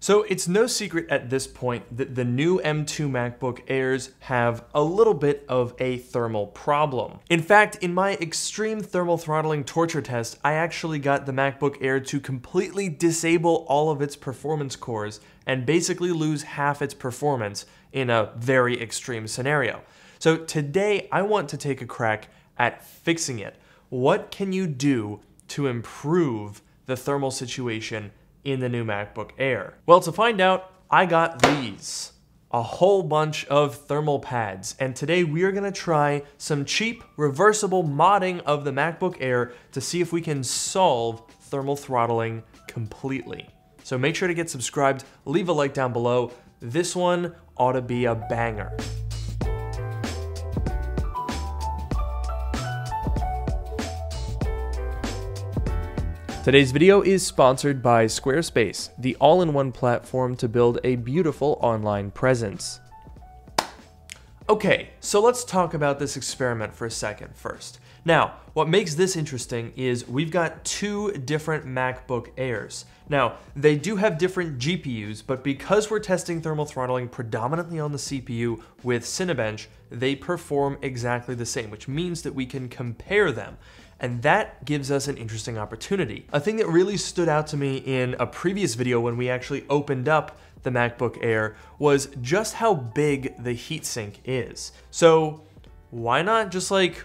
So it's no secret at this point that the new M2 MacBook Airs have a little bit of a thermal problem. In fact, in my extreme thermal throttling torture test, I actually got the MacBook Air to completely disable all of its performance cores and basically lose half its performance in a very extreme scenario. So today I want to take a crack at fixing it. What can you do to improve the thermal situation in the new MacBook Air? Well, to find out, I got these. A whole bunch of thermal pads, and today we are gonna try some cheap, reversible modding of the MacBook Air to see if we can solve thermal throttling completely. So make sure to get subscribed, leave a like down below. This one ought to be a banger. Today's video is sponsored by Squarespace, the all-in-one platform to build a beautiful online presence. Okay, so let's talk about this experiment for a second first. Now, what makes this interesting is we've got two different MacBook Airs. Now, they do have different GPUs, but because we're testing thermal throttling predominantly on the CPU with Cinebench, they perform exactly the same, which means that we can compare them. And that gives us an interesting opportunity. A thing that really stood out to me in a previous video when we actually opened up the MacBook Air was just how big the heatsink is. So why not just like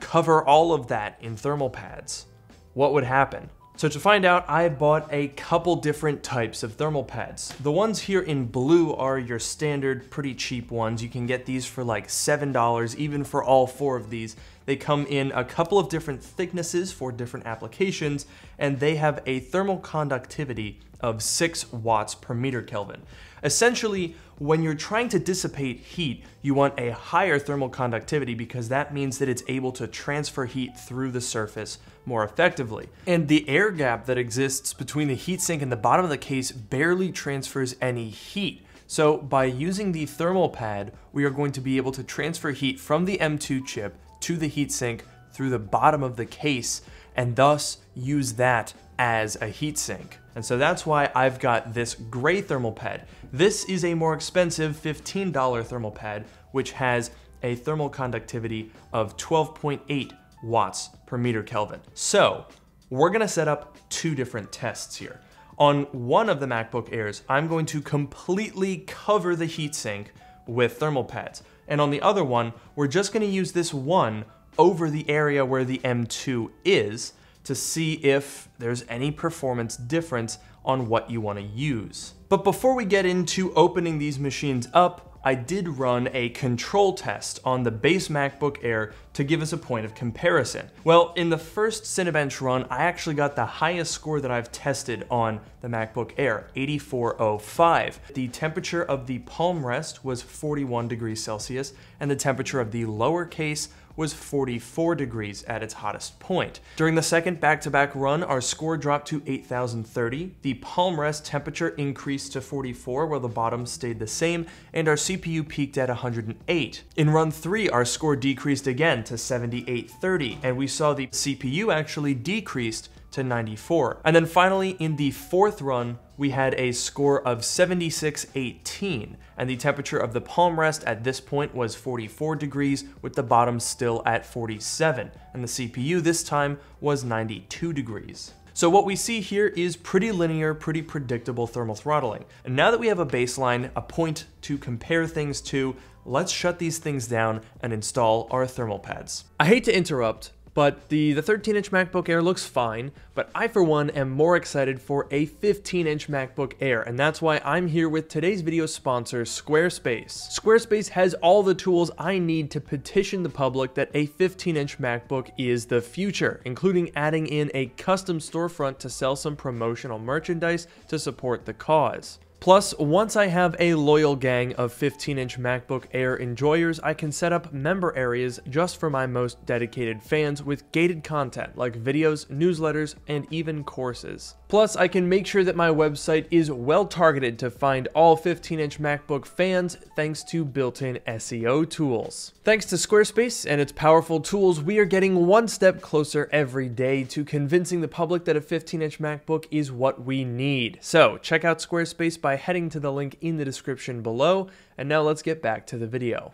cover all of that in thermal pads? What would happen? So to find out, I bought a couple different types of thermal pads. The ones here in blue are your standard, pretty cheap ones. You can get these for like $7, even for all four of these. They come in a couple of different thicknesses for different applications, and they have a thermal conductivity of 6 watts per meter Kelvin. Essentially, when you're trying to dissipate heat, you want a higher thermal conductivity because that means that it's able to transfer heat through the surface more effectively. And the air gap that exists between the heatsink and the bottom of the case barely transfers any heat. So by using the thermal pad, we are going to be able to transfer heat from the M2 chip to the heatsink through the bottom of the case and thus use that as a heatsink. And so that's why I've got this gray thermal pad. This is a more expensive $15 thermal pad, which has a thermal conductivity of 12.8 watts per meter Kelvin. So we're gonna set up two different tests here. On one of the MacBook Airs, I'm going to completely cover the heatsink with thermal pads. And on the other one, we're just gonna use this one over the area where the M2 is to see if there's any performance difference on what you wanna use. But before we get into opening these machines up, I did run a control test on the base MacBook Air to give us a point of comparison. Well, in the first Cinebench run, I actually got the highest score that I've tested on the MacBook Air, 8405. The temperature of the palm rest was 41 degrees Celsius, and the temperature of the lower case was 44 degrees at its hottest point. During the second back-to-back -back run, our score dropped to 8030, the palm rest temperature increased to 44 while the bottom stayed the same, and our CPU peaked at 108. In run 3, our score decreased again to 7830, and we saw the CPU actually decreased to 94. And then finally, in the fourth run, we had a score of 7618, and the temperature of the palm rest at this point was 44 degrees, with the bottom still at 47, and the CPU this time was 92 degrees. So what we see here is pretty linear, pretty predictable thermal throttling. And now that we have a baseline, a point to compare things to, let's shut these things down and install our thermal pads. I hate to interrupt, but the, the 13-inch MacBook Air looks fine, but I for one am more excited for a 15-inch MacBook Air, and that's why I'm here with today's video sponsor, Squarespace. Squarespace has all the tools I need to petition the public that a 15-inch MacBook is the future, including adding in a custom storefront to sell some promotional merchandise to support the cause. Plus, once I have a loyal gang of 15-inch MacBook Air enjoyers, I can set up member areas just for my most dedicated fans with gated content like videos, newsletters, and even courses. Plus, I can make sure that my website is well targeted to find all 15 inch MacBook fans thanks to built in SEO tools. Thanks to Squarespace and its powerful tools, we are getting one step closer every day to convincing the public that a 15 inch MacBook is what we need. So, check out Squarespace by heading to the link in the description below. And now let's get back to the video.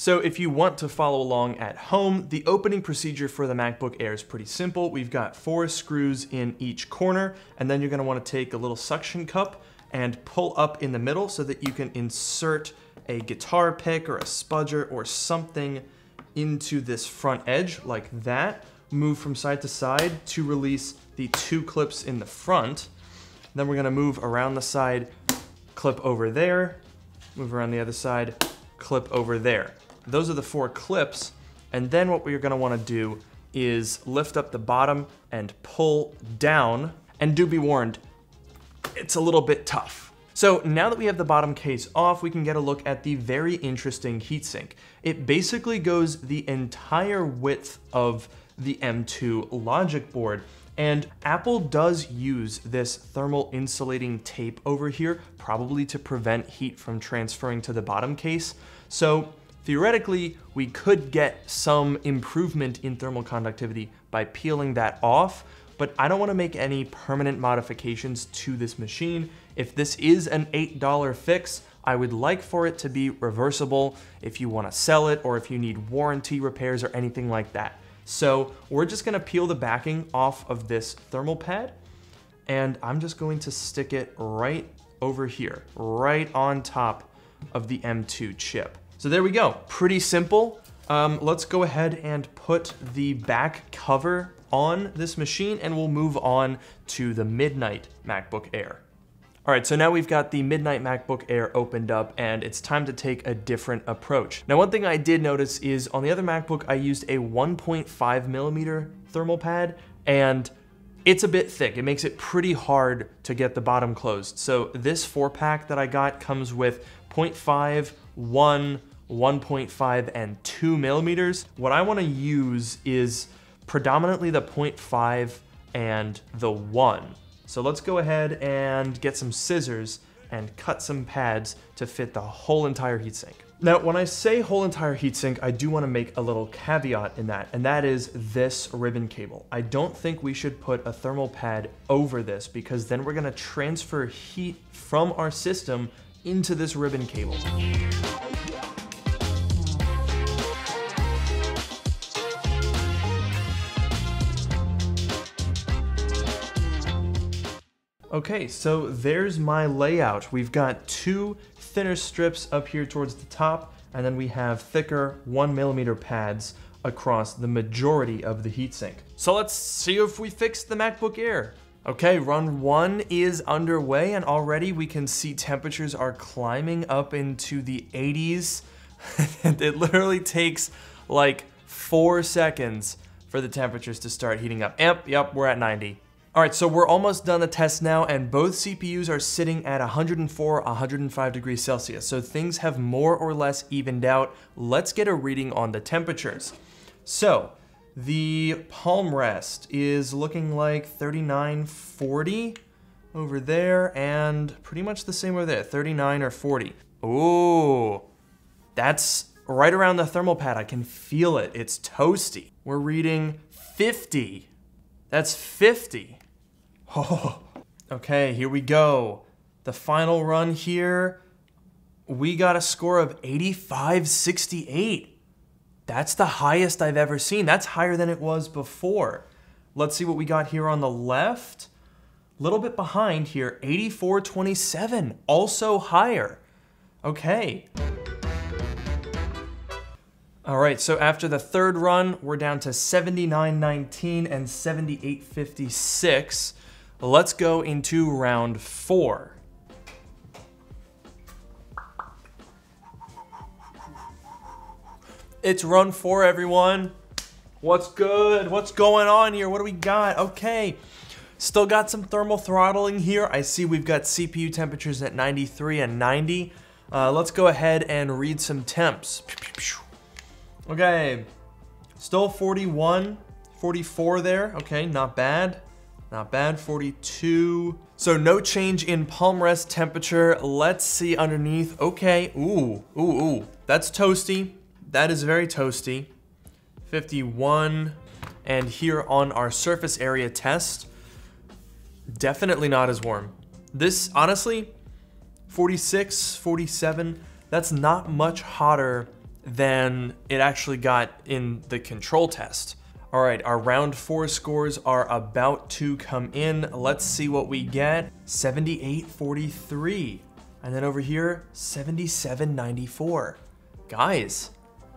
So if you want to follow along at home, the opening procedure for the MacBook Air is pretty simple. We've got four screws in each corner, and then you're gonna wanna take a little suction cup and pull up in the middle so that you can insert a guitar pick or a spudger or something into this front edge like that. Move from side to side to release the two clips in the front. Then we're gonna move around the side, clip over there, move around the other side, clip over there. Those are the four clips. And then what we're gonna wanna do is lift up the bottom and pull down. And do be warned, it's a little bit tough. So now that we have the bottom case off, we can get a look at the very interesting heatsink. It basically goes the entire width of the M2 logic board. And Apple does use this thermal insulating tape over here, probably to prevent heat from transferring to the bottom case. So Theoretically, we could get some improvement in thermal conductivity by peeling that off, but I don't wanna make any permanent modifications to this machine. If this is an $8 fix, I would like for it to be reversible if you wanna sell it or if you need warranty repairs or anything like that. So we're just gonna peel the backing off of this thermal pad and I'm just going to stick it right over here, right on top of the M2 chip. So there we go, pretty simple. Um, let's go ahead and put the back cover on this machine and we'll move on to the Midnight MacBook Air. All right, so now we've got the Midnight MacBook Air opened up and it's time to take a different approach. Now, one thing I did notice is on the other MacBook, I used a 1.5 millimeter thermal pad and it's a bit thick. It makes it pretty hard to get the bottom closed. So this four pack that I got comes with 0.5, 1, 1.5 and 2 millimeters. What I wanna use is predominantly the 0.5 and the 1. So let's go ahead and get some scissors and cut some pads to fit the whole entire heatsink. Now, when I say whole entire heatsink, I do want to make a little caveat in that, and that is this ribbon cable. I don't think we should put a thermal pad over this because then we're going to transfer heat from our system into this ribbon cable. Okay, so there's my layout. We've got two thinner strips up here towards the top, and then we have thicker one millimeter pads across the majority of the heatsink. So let's see if we fix the MacBook Air. Okay, run one is underway and already we can see temperatures are climbing up into the 80s. it literally takes like four seconds for the temperatures to start heating up. Yep, yep, we're at 90. All right, so we're almost done the test now, and both CPUs are sitting at 104, 105 degrees Celsius, so things have more or less evened out. Let's get a reading on the temperatures. So, the palm rest is looking like 39, 40 over there, and pretty much the same over there, 39 or 40. Ooh, that's right around the thermal pad. I can feel it. It's toasty. We're reading 50. That's 50. Oh, okay, here we go. The final run here, we got a score of 8568. That's the highest I've ever seen. That's higher than it was before. Let's see what we got here on the left. A little bit behind here, 8427, also higher. Okay. All right, so after the third run, we're down to 79.19 and 78.56. Let's go into round four. It's run four, everyone. What's good? What's going on here? What do we got? Okay. Still got some thermal throttling here. I see we've got CPU temperatures at 93 and 90. Uh, let's go ahead and read some temps. Okay. Still 41, 44 there. Okay, not bad. Not bad, 42. So no change in palm rest temperature. Let's see underneath. Okay, ooh, ooh, ooh. That's toasty. That is very toasty. 51. And here on our surface area test, definitely not as warm. This, honestly, 46, 47, that's not much hotter than it actually got in the control test. All right, our round four scores are about to come in. Let's see what we get. 78.43. And then over here, 77.94. Guys,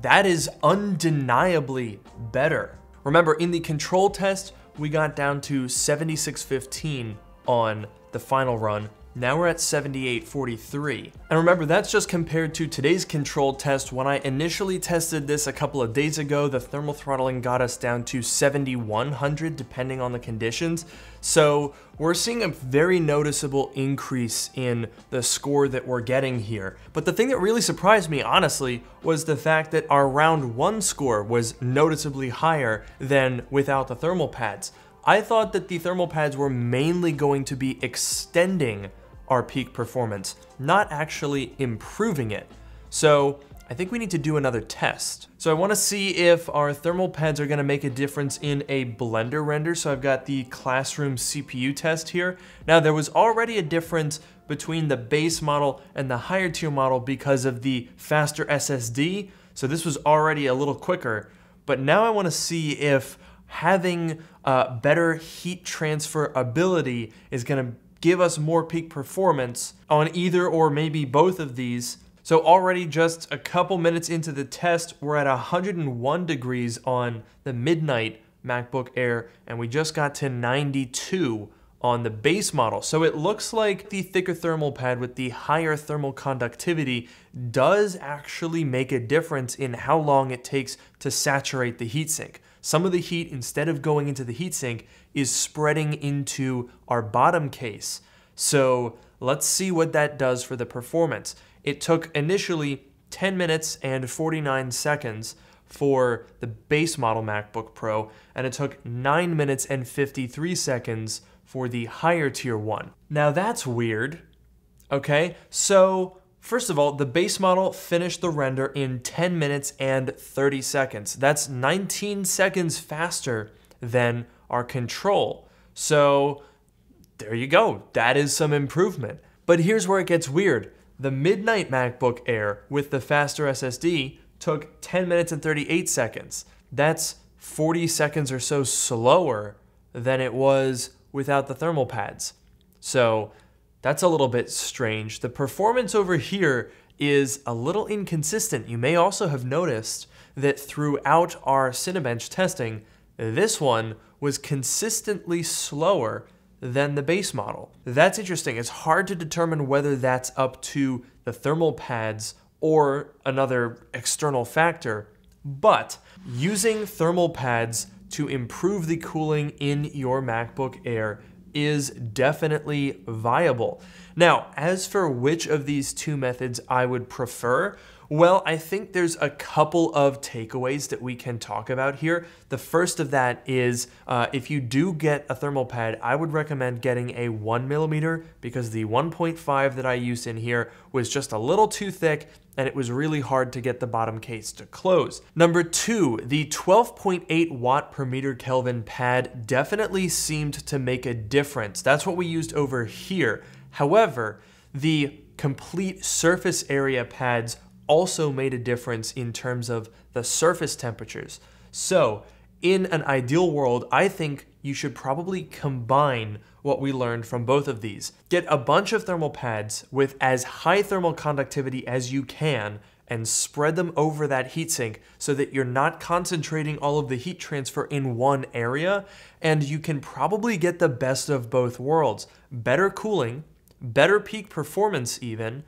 that is undeniably better. Remember, in the control test, we got down to 76.15 on the final run, now we're at 78.43. And remember, that's just compared to today's controlled test. When I initially tested this a couple of days ago, the thermal throttling got us down to 7100 depending on the conditions. So we're seeing a very noticeable increase in the score that we're getting here. But the thing that really surprised me, honestly, was the fact that our round one score was noticeably higher than without the thermal pads. I thought that the thermal pads were mainly going to be extending our peak performance, not actually improving it. So I think we need to do another test. So I wanna see if our thermal pads are gonna make a difference in a Blender render. So I've got the classroom CPU test here. Now there was already a difference between the base model and the higher tier model because of the faster SSD. So this was already a little quicker. But now I wanna see if having uh, better heat transfer ability is gonna give us more peak performance on either or maybe both of these. So already just a couple minutes into the test, we're at 101 degrees on the Midnight MacBook Air, and we just got to 92 on the base model. So it looks like the thicker thermal pad with the higher thermal conductivity does actually make a difference in how long it takes to saturate the heatsink. Some of the heat, instead of going into the heatsink, is spreading into our bottom case. So let's see what that does for the performance. It took initially 10 minutes and 49 seconds for the base model MacBook Pro, and it took 9 minutes and 53 seconds for the higher tier one. Now that's weird. Okay, so First of all, the base model finished the render in 10 minutes and 30 seconds. That's 19 seconds faster than our control. So there you go. That is some improvement. But here's where it gets weird. The Midnight MacBook Air with the faster SSD took 10 minutes and 38 seconds. That's 40 seconds or so slower than it was without the thermal pads. So that's a little bit strange. The performance over here is a little inconsistent. You may also have noticed that throughout our Cinebench testing, this one was consistently slower than the base model. That's interesting. It's hard to determine whether that's up to the thermal pads or another external factor, but using thermal pads to improve the cooling in your MacBook Air is definitely viable. Now, as for which of these two methods I would prefer, well, I think there's a couple of takeaways that we can talk about here. The first of that is uh, if you do get a thermal pad, I would recommend getting a one millimeter because the 1.5 that I used in here was just a little too thick and it was really hard to get the bottom case to close. Number two, the 12.8 watt per meter Kelvin pad definitely seemed to make a difference. That's what we used over here. However, the complete surface area pads also made a difference in terms of the surface temperatures. So, in an ideal world, I think you should probably combine what we learned from both of these. Get a bunch of thermal pads with as high thermal conductivity as you can and spread them over that heatsink so that you're not concentrating all of the heat transfer in one area and you can probably get the best of both worlds. Better cooling, better peak performance even,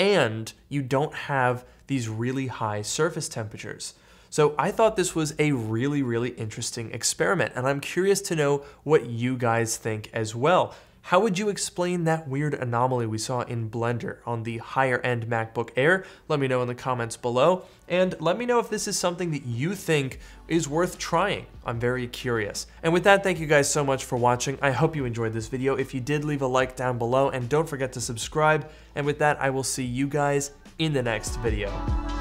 and you don't have these really high surface temperatures. So I thought this was a really, really interesting experiment, and I'm curious to know what you guys think as well. How would you explain that weird anomaly we saw in Blender on the higher end MacBook Air? Let me know in the comments below. And let me know if this is something that you think is worth trying. I'm very curious. And with that, thank you guys so much for watching. I hope you enjoyed this video. If you did, leave a like down below and don't forget to subscribe. And with that, I will see you guys in the next video.